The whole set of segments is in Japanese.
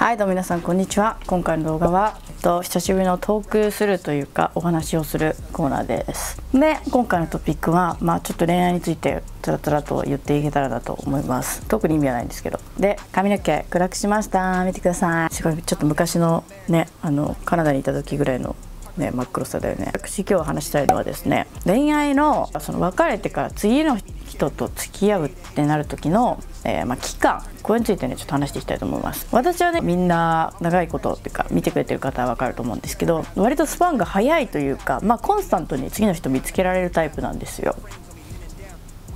はいどうも皆さんこんにちは。今回の動画はと久しぶりのトークするというかお話をするコーナーです。で今回のトピックはまあちょっと恋愛についてつらつらと言っていけたらなと思います。特に意味はないんですけど。で髪の毛暗くしました。見てください。すごいちょっと昔のねあのカナダにいた時ぐらいのね、真っ黒さだよね。私今日話したいのはですね恋愛のその別れてから次の人と付き合うってなる時のえー、まあ、期間。これについてねちょっと話していきたいと思います。私はねみんな長いことっていうか見てくれてる方は分かると思うんですけど割とスパンが早いというかまあコンスタントに次の人見つけられるタイプなんですよ。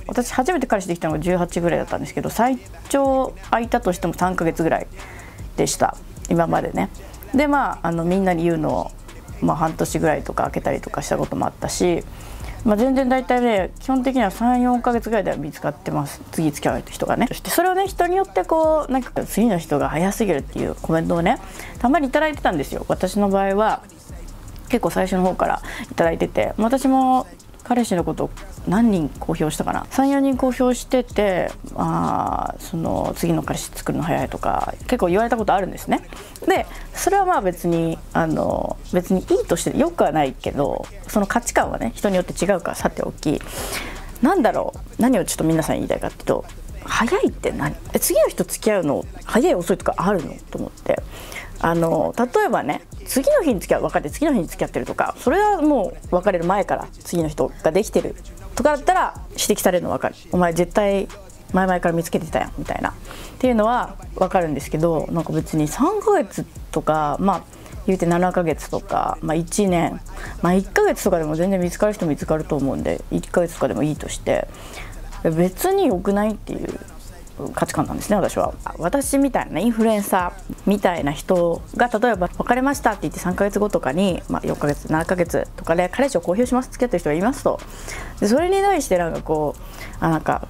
私初めて彼氏できたのが18ぐらいだったんですけど最長空いたとしても3ヶ月ぐらいでした。今までね。でまああのみんなに言うのを、まあ、半年ぐらいとか開けたりとかしたこともあったしまあ、全然大体ね基本的には34か月ぐらいでは見つかってます。次付き合う人がね。そしてそれをね人によってこうなんか次の人が早すぎるっていうコメントをねたまに頂いてたんですよ。私の場合は結構最初の方から頂いてて私も彼氏のこと何人公表したかな？34人公表しててあその次の彼氏作るの早いとか結構言われたことあるんですね。でそれはまあ別にあの別にいいとしてよくはないけどその価値観はね人によって違うからさておきなんだろう？何をちょっと皆さん言いたいかっていうと早いって何？え次の人付き合うの早い遅いとかあるの？と思って。あの例えばね次の日に付き合う別れて次の日に付き合ってるとかそれはもう別れる前から次の人ができてるとかだったら指摘されるの分かる。お前絶対前々から見つけてたやんみたいな。っていうのは分かるんですけどなんか別に3ヶ月とかまあ言うて7ヶ月とか、まあ、1年、まあ、1ヶ月とかでも全然見つかる人見つかると思うんで1ヶ月とかでもいいとして別に良くないっていう価値観なんですね私は。私みたいなインフルエンサーみたいな人が例えば別れましたって言って3ヶ月後とかに、まあ、4ヶ月7ヶ月とかで彼氏を公表します付き合ってる人がいますと。でそれに対してなんかこうあなんか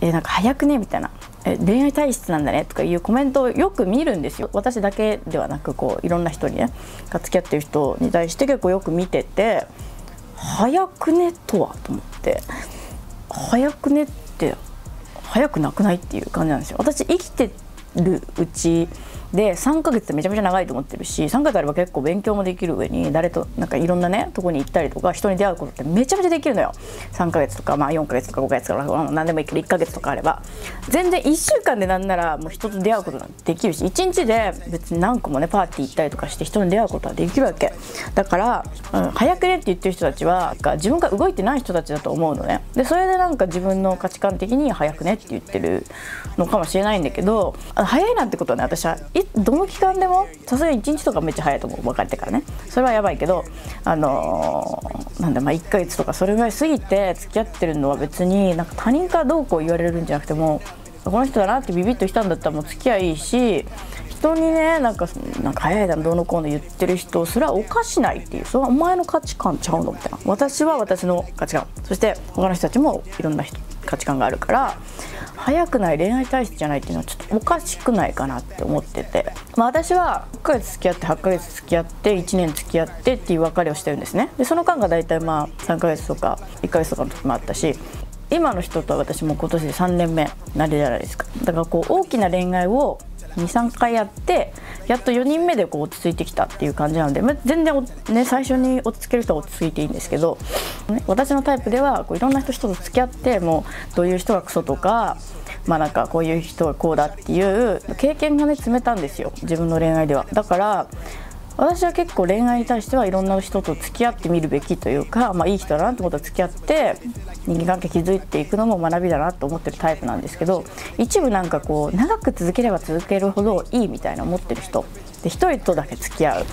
えなんか早くねみたいな。え恋愛体質なんだねとかいうコメントをよく見るんですよ。私だけではなくこういろんな人にねが付き合ってる人に対して結構よく見てて早くねとはと思って。早くねって早くなくないっていう感じなんですよ。私生きてるうちで3ヶ月ってめちゃめちゃ長いと思ってるし3ヶ月あれば結構勉強もできる上に誰となんかいろんなねとこに行ったりとか人に出会うことってめちゃめちゃできるのよ。3ヶ月とかまあ4ヶ月とか5ヶ月とか何でもいいけど1ヶ月とかあれば。全然1週間でなんならもう人と出会うことなんてできるし1日で別に何個もねパーティー行ったりとかして人に出会うことはできるわけ。だから、うん、早くねって言ってる人たちは自分が動いてない人たちだと思うのね。でそれでなんか自分の価値観的に早くねって言ってるのかもしれないんだけど早いなんてことはね私はどの期間でもさすがに1日とかめっちゃ早いと思う。別れてからね。それはやばいけどあのー、なんだまあ1ヶ月とかそれぐらい過ぎて付き合ってるのは別になんか他人からどうこう言われるんじゃなくてもこの人だなってビビッとしたんだったらもう付き合いいいし人にねなんかなんか早いだどうのこうの言ってる人それはおかしないっていうそれはお前の価値観ちゃうのみたいな。私は私の価値観。そして他の人たちもいろんな人。価値観があるから早くない恋愛体質じゃないっていうのはちょっとおかしくないかなって思ってて、まあ、私は1ヶ月付き合って8ヶ月付き合って1年付き合ってっていう別れをしてるんですね。でその間が大体まあ3ヶ月とか1ヶ月とかの時もあったし今の人と私も今年で3年目なるじゃないですか。だからこう大きな恋愛を23回やってやっと4人目でこう落ち着いてきたっていう感じなので、ま全然、ね、最初に落ち着ける人は落ち着いていいんですけど、ね、私のタイプではこういろんな人と付き合ってもうどういう人がクソとか。まあなんかこういう人がこうだっていう経験がね積めたんですよ自分の恋愛ではだから私は結構恋愛に対してはいろんな人と付き合ってみるべきというか、まあ、いい人だなってことは付き合って人間関係築いていくのも学びだなと思ってるタイプなんですけど一部なんかこう長く続ければ続けるほどいいみたいな思ってる人。で1人とだけ付き合う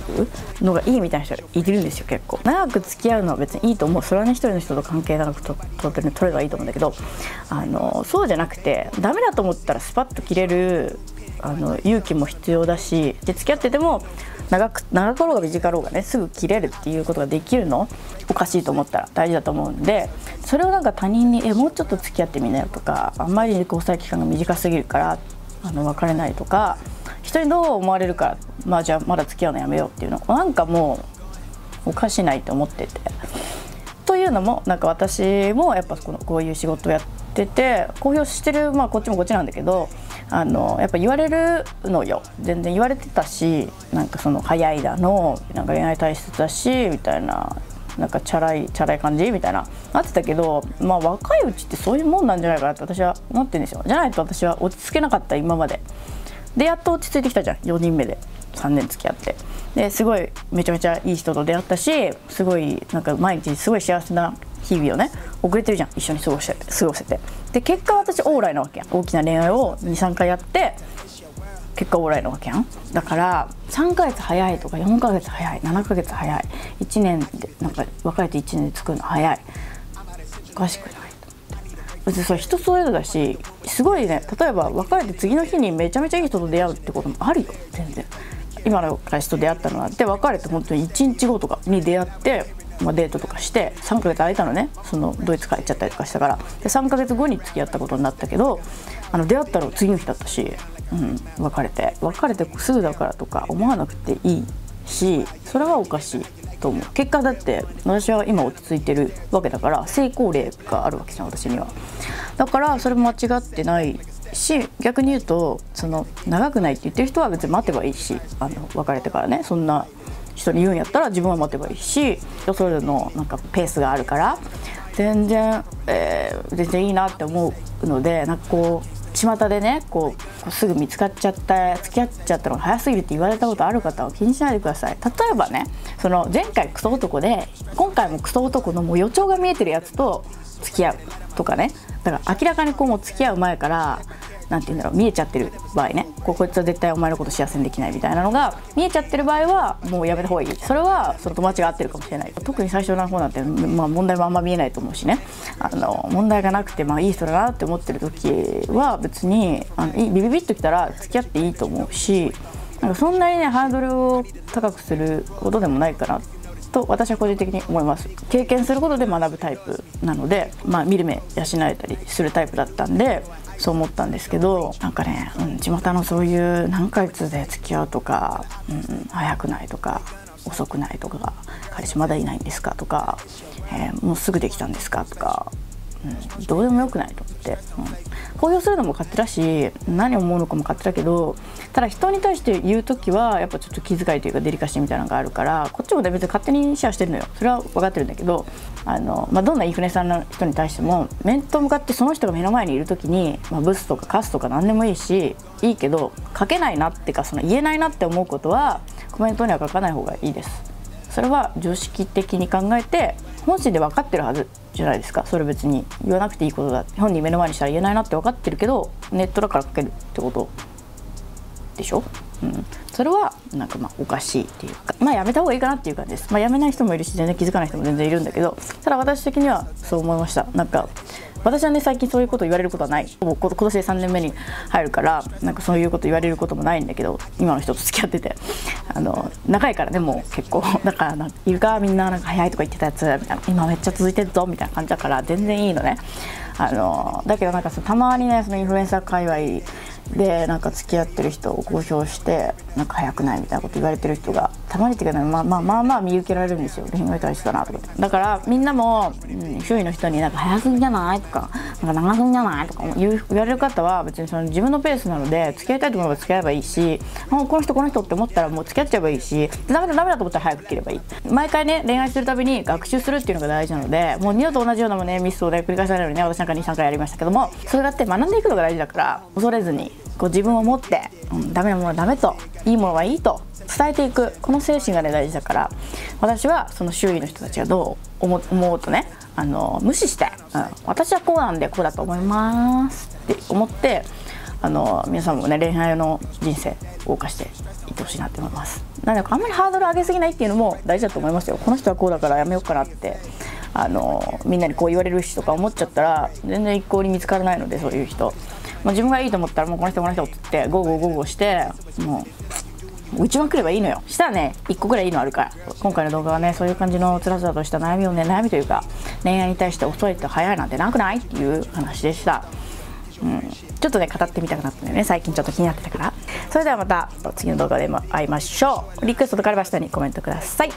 のがいいみたいな人がいるんですよ結構。長く付き合うのは別にいいと思う。それはね1人の人と関係長くとと取ればいいと思うんだけどあのそうじゃなくてダメだと思ったらスパッと切れるあの勇気も必要だしで付き合ってても長く長かろうが短かろうがねすぐ切れるっていうことができるの？おかしいと思ったら大事だと思うんでそれをなんか他人に「えもうちょっと付き合ってみなよ」とかあんまり交際期間が短すぎるからあの別れないとか人にどう思われるからまあじゃあまだ付き合うのやめようっていうのなんかもうおかしないと思ってて。というのもなんか私もやっぱこのこういう仕事をやってってて公表してるまあこっちもこっちなんだけどあのやっぱ言われるのよ。全然言われてたしなんかその早いだのなんか恋愛体質だしみたいななんかチャラいチャラい感じ？みたいななってたけどまあ若いうちってそういうもんなんじゃないかなって私は思ってるんですよ。じゃないと私は落ち着けなかった今まで。でやっと落ち着いてきたじゃん。4人目で。3年付き合って。ですごいめちゃめちゃいい人と出会ったしすごいなんか毎日すごい幸せな日々をね遅れてるじゃん。一緒に過ごして過ごせて。で結果私オーライなわけやん。大きな恋愛を23回やって結果オーライなわけやん。だから3ヶ月早いとか4ヶ月早い7ヶ月早い。1年でなんか別れて1年で作るの早い。おかしくない別にそれ人それぞれだしすごいね例えば別れて次の日にめちゃめちゃいい人と出会うってこともあるよ。全然。今の彼氏と出会ったのは。で別れて本当に1日後とかに出会ってまあ、デートとかして3ヶ月空いたのね。そのドイツ帰っちゃったりとかしたから。で3ヶ月後に付き合ったことになったけどあの出会ったの次の日だったし、うん、別れて。別れてすぐだからとか思わなくていいしそれはおかしいと思う。結果だって私は今落ち着いてるわけだから成功例があるわけじゃん私には。だからそれも間違ってないし逆に言うとその長くないって言ってる人は別に待てばいいしあの別れてからね。そんな人に言うんやったら自分は待てばいいし人それぞれのなんかペースがあるから全然、えー、全然いいなって思うのでなんかこう巷でねこうすぐ見つかっちゃった付き合っちゃったのが早すぎるって言われたことある方は気にしないでください。例えばねその前回クソ男で今回もクソ男のもう予兆が見えてるやつと付き合うとかね。だから明らかにこうもう付き合う前から何て言うんだろう見えちゃってる場合ね。ここいつは絶対お前のこと幸せにできないみたいなのが見えちゃってる場合はもうやめた方がいい。それはその友達が合ってるかもしれない。特に最初の方なんて、まあ、問題もあんま見えないと思うしね。あの問題がなくて、まあ、いい人だなって思ってる時は別にあのビビビッときたら付き合っていいと思うしなんかそんなにねハードルを高くすることでもないかなと私は個人的に思います。経験することで学ぶタイプなので、まあ、見る目養えたりするタイプだったんでそう思ったんですけどなんかね、うん、地元のそういう何ヶ月で付き合うとか、うん、早くないとか遅くないとか彼氏まだいないんですかとか、えー、もうすぐできたんですかとか、うん、どうでもよくないと思って、うん、公表するのも勝手だし何を思うのかも勝手だけどただ人に対して言う時はやっぱちょっと気遣いというかデリカシーみたいなのがあるからこっちも別に勝手にシェアしてるのよ。それは分かってるんだけどあの、まあ、どんなインフルエンサーの人に対しても面と向かってその人が目の前にいる時に、まあ、ブスとかカスとか何でもいいしいいけど書けないなっていうかその言えないなって思うことはコメントには書かない方がいいです。それは常識的に考えて本心で分かってるはずじゃないですか。それ別に言わなくていいことだ。本人目の前にしたら言えないなって分かってるけどネットだから書けるってことでしょ、うん、それはなんかまあおかしいっていうか。まあやめた方がいいかなっていう感じです、まあ、やめない人もいるし全然気づかない人も全然いるんだけどただ私的にはそう思いました。なんか私はね最近そういうこと言われることはない。今年で3年目に入るからなんかそういうこと言われることもないんだけど今の人と付き合ってて。あの長いからねもう結構。だからなんかいるかみんななんか早いとか言ってたやつみたいな今めっちゃ続いてるぞみたいな感じだから全然いいのね。あのだけどなんかそのたまにねそのインフルエンサー界隈でなんか付き合ってる人を公表してなんか早くないみたいなこと言われてる人がたまにっていうか、ね、まあまあまあまあ見受けられるんですよ。恋愛対象だなとかだからみんなも、うん、周囲の人になんか早すぎじゃないとかなんか長すぎじゃないとか言言われる方は別にその自分のペースなので付き合いたいと思えば付き合えばいいしもうこの人この人って思ったらもう付き合っちゃえばいいしダメだダメだと思ったら早く切ればいい。毎回ね恋愛するたびに学習するっていうのが大事なのでもう二度と同じようなもねミスをね繰り返さないようにね私なんか23回やりましたけどもそれがあって学んでいくのが大事だから恐れずにこう自分を持って、うん、ダメなものはダメといいものはいいと伝えていくこの精神がね大事だから私はその周囲の人たちがどう思思うとねあの無視して、うん、私はこうなんでこうだと思いますって思ってあの皆さんもね恋愛の人生を謳歌していってほしいなって思います。なのであんまりハードル上げすぎないっていうのも大事だと思いますよ。この人はこうだからやめようかなってあのみんなにこう言われるしとか思っちゃったら全然一向に見つからないのでそういう人。まあ、自分がいいと思ったらもうこの人この人って言ってゴーゴーゴーゴーしてもう一番来ればいいのよ。したらね1個ぐらいいいのあるから。今回の動画はねそういう感じのつらつらとした悩みをね悩みというか恋愛に対して遅いって早いなんてなくないっていう話でした。うん、ちょっとね語ってみたくなったんだよね。最近ちょっと気になってたから。それではまた次の動画でも会いましょう。リクエストとかあれば下にコメントください。